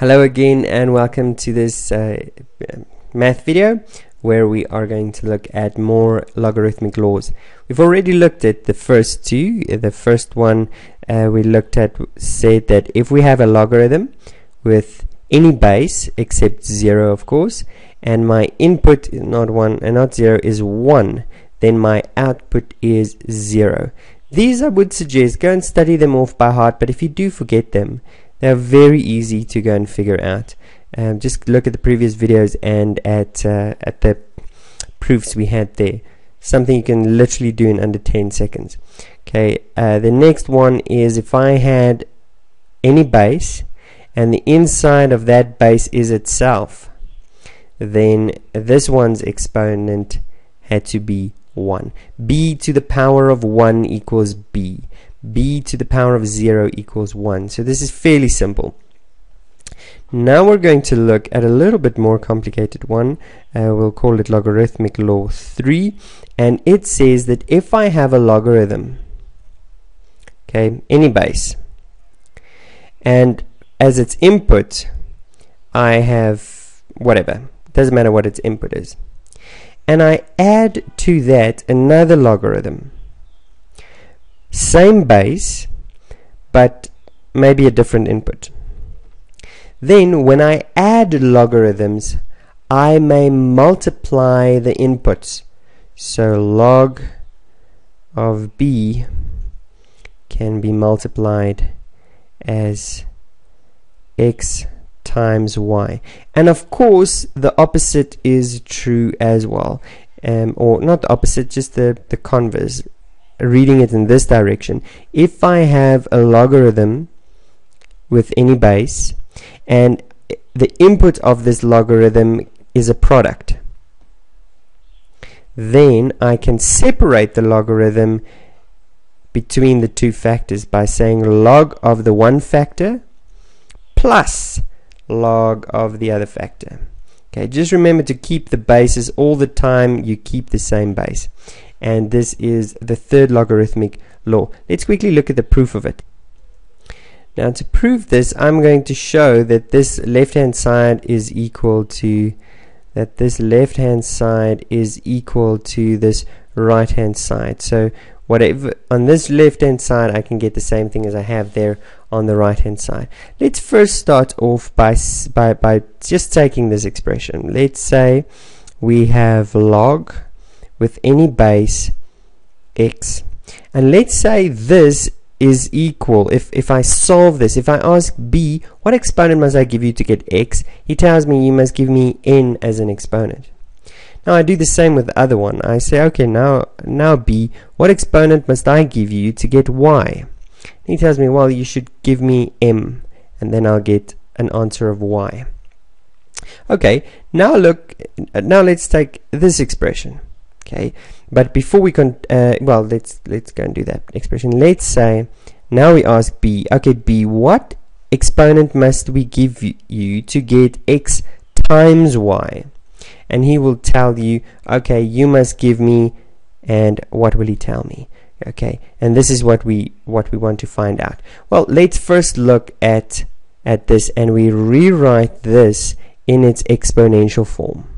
Hello again and welcome to this uh, math video where we are going to look at more logarithmic laws. We've already looked at the first two. The first one uh, we looked at said that if we have a logarithm with any base except 0 of course and my input is not 1 and not 0 is 1 then my output is 0. These I would suggest go and study them off by heart but if you do forget them they're very easy to go and figure out. Um, just look at the previous videos and at uh, at the proofs we had there. Something you can literally do in under 10 seconds. Okay, uh, the next one is if I had any base and the inside of that base is itself, then this one's exponent had to be 1. b to the power of 1 equals b b to the power of 0 equals 1. So this is fairly simple. Now we're going to look at a little bit more complicated one. Uh, we'll call it logarithmic law 3. And it says that if I have a logarithm, okay, any base, and as its input, I have whatever, doesn't matter what its input is. And I add to that another logarithm same base but maybe a different input. Then when I add logarithms I may multiply the inputs. So log of b can be multiplied as x times y. And of course the opposite is true as well. Um, or not the opposite just the the converse reading it in this direction. If I have a logarithm with any base and the input of this logarithm is a product then I can separate the logarithm between the two factors by saying log of the one factor plus log of the other factor. Okay just remember to keep the bases all the time. You keep the same base and this is the third logarithmic law. Let's quickly look at the proof of it. Now to prove this I'm going to show that this left hand side is equal to that this left hand side is equal to this right hand side. So whatever on this left hand side I can get the same thing as I have there on the right hand side. Let's first start off by by by just taking this expression. Let's say we have log with any base x. And let's say this is equal. If if I solve this if I ask b what exponent must I give you to get x? He tells me you must give me n as an exponent. Now I do the same with the other one. I say okay now now b what exponent must I give you to get y? He tells me well you should give me m and then I'll get an answer of y. Okay now look uh, now let's take this expression okay. But before we can uh, well let's let's go and do that expression. Let's say now we ask b. Okay b what exponent must we give you to get x times y? And he will tell you okay you must give me and what will he tell me? Okay. And this is what we what we want to find out. Well let's first look at at this and we rewrite this in its exponential form.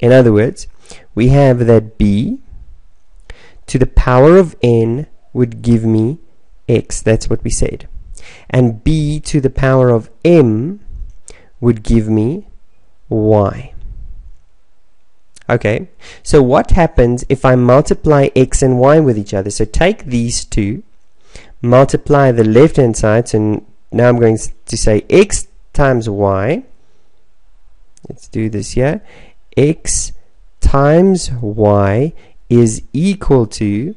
In other words we have that b to the power of n would give me x. That's what we said. And b to the power of m would give me y. Okay, so what happens if I multiply x and y with each other? So take these two, multiply the left hand side, so now I'm going to say x times y. Let's do this here. x times y is equal to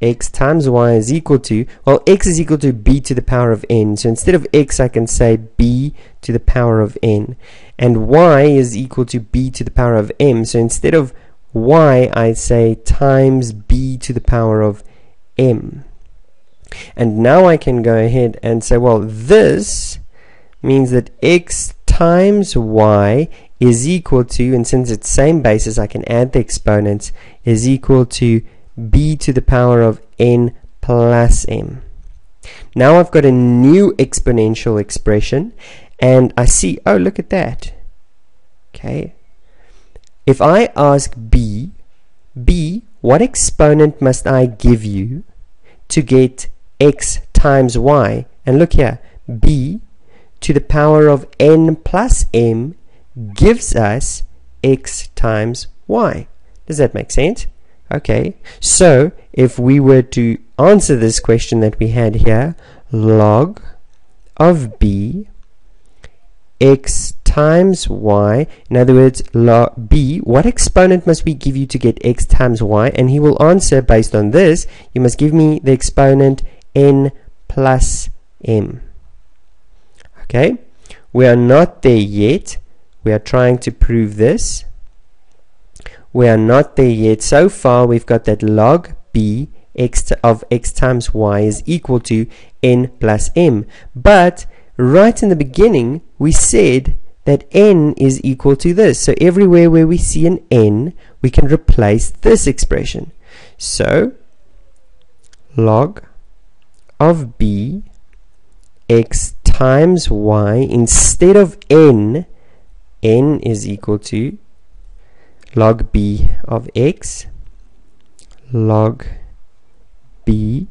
x times y is equal to well x is equal to b to the power of n. So instead of x I can say b to the power of n. And y is equal to b to the power of m. So instead of y I say times b to the power of m. And now I can go ahead and say well this means that x times y is equal to, and since it's same basis, I can add the exponents, is equal to b to the power of n plus m. Now I've got a new exponential expression, and I see, oh, look at that. Okay. If I ask B, B, what exponent must I give you to get x times y? And look here, B to the power of n plus m gives us x times y. Does that make sense? Okay, so if we were to answer this question that we had here, log of b x times y, in other words, log b, what exponent must we give you to get x times y? And he will answer based on this, you must give me the exponent n plus m. Okay, we are not there yet. We are trying to prove this. We are not there yet. So far, we've got that log b x of x times y is equal to n plus m. But right in the beginning, we said that n is equal to this. So everywhere where we see an n, we can replace this expression. So log of b x times y instead of n n is equal to log b of x log b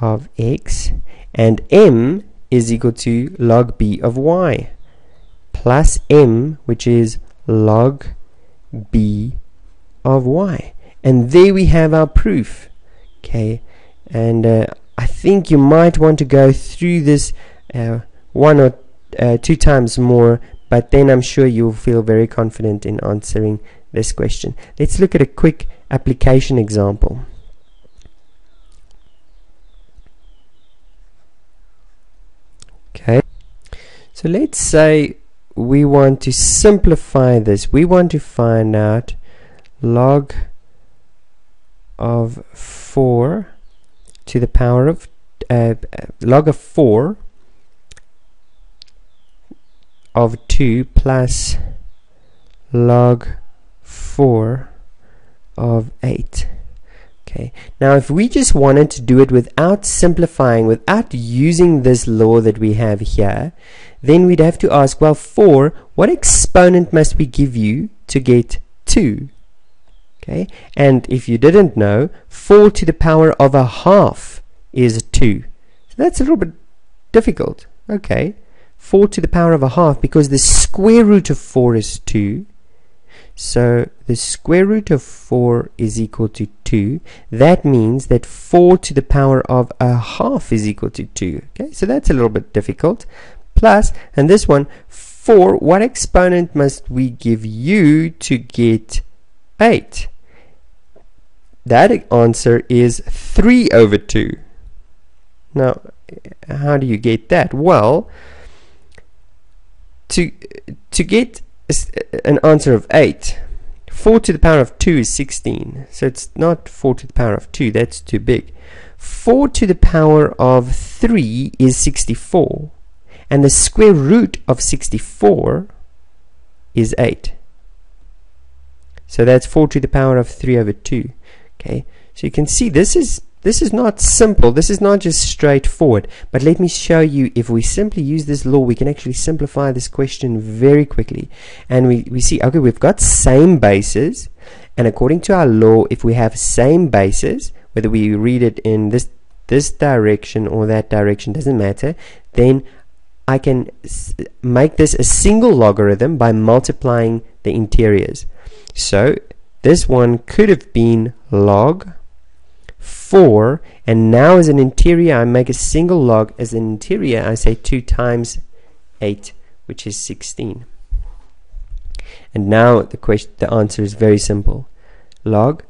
of x and m is equal to log b of y plus m which is log b of y. And there we have our proof okay? And uh, I think you might want to go through this uh, one or uh, two times more, but then I'm sure you'll feel very confident in answering this question. Let's look at a quick application example. Okay, so let's say we want to simplify this. We want to find out log of 4 to the power of uh, log of 4 of 2 plus log 4 of 8 okay. Now if we just wanted to do it without simplifying without using this law that we have here then we'd have to ask well 4 what exponent must we give you to get 2 Okay, and if you didn't know, 4 to the power of a half is 2. So that's a little bit difficult. Okay, 4 to the power of a half because the square root of 4 is 2. So the square root of 4 is equal to 2. That means that 4 to the power of a half is equal to 2. Okay, so that's a little bit difficult. Plus, and this one, 4, what exponent must we give you to get 8? That answer is 3 over 2. Now, how do you get that? Well, to, to get an answer of 8, 4 to the power of 2 is 16. So it's not 4 to the power of 2, that's too big. 4 to the power of 3 is 64. And the square root of 64 is 8. So that's 4 to the power of 3 over 2 okay so you can see this is this is not simple. This is not just straightforward. But let me show you if we simply use this law we can actually simplify this question very quickly. And we, we see okay we've got same bases. And according to our law if we have same bases whether we read it in this this direction or that direction doesn't matter then I can make this a single logarithm by multiplying the interiors. So this one could have been log 4 and now as an interior I make a single log. As an interior I say 2 times 8 which is 16 and now the question the answer is very simple. Log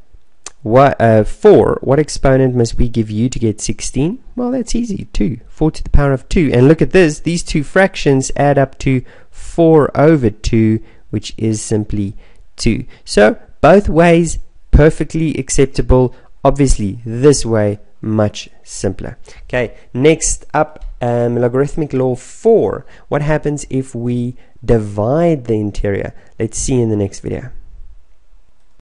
what uh, 4 what exponent must we give you to get 16 well that's easy. 2 4 to the power of 2 and look at this. These two fractions add up to 4 over 2 which is simply 2 so both ways perfectly acceptable obviously this way much simpler. Okay next up um, logarithmic law 4 what happens if we divide the interior? Let's see in the next video